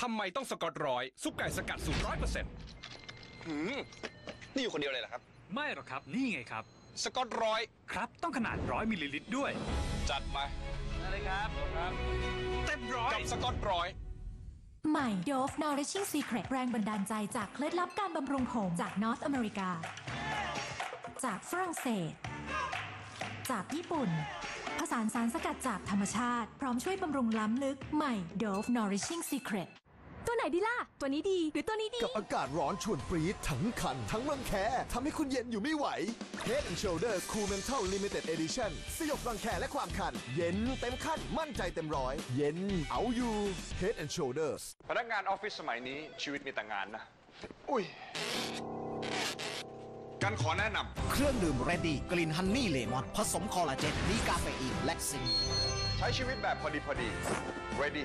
ทำไมต้องสก๊อตร้อย ซุปไก่สกัดสูตรร้อยเปอร์เซ็นต์นี่อยู่คนเดียวเลยเหรอครับ ไม่หรอกครับ นี่ไงครับ สก๊อตร้อยครับ ต้องขนาดร้อยมิลลิลิตรด้วย จัดมาอะไรครับเต็มร้อยกับสก๊อตร้อยใหม่ Dove Nourishing Secret แรงบันดาลใจจากเคล็ดลับการบำรุงผมจากนอร์ทอเมริกา จากฝรั่งเศส จากญี่ปุ่น ผสานสารสกัดจากธรรมชาติ พร้อมช่วยบำรุงล้ำลึกใหม่ Dove Nourishing Secret ตัวไหนดีล่ะ ตัวนี้ดีหรือตัวนี้ดี กับอากาศร้อนชวนปรี๊ดทั้งคัน ทั้งรังแคทำให้คุณเย็นอยู่ไม่ไหว Head and Shoulders Cool Mental Limited Edition สยบรังแคและความคัน เย็นเต็มขั้นมั่นใจเต็มร้อย เย็นเอาอยู่ Head and Shoulders พนักงานออฟฟิศสมัยนี้ชีวิตมีแต่งานนะ อุ้ยกันขอแนะนเครื่องดื่มเรดดี้กลิ่นฮันนี่เลมอนผสมคอลลาเจนมีกาเฟอีนและซิงค์ำใช้ชีวิตแบบพอดีพอดี ready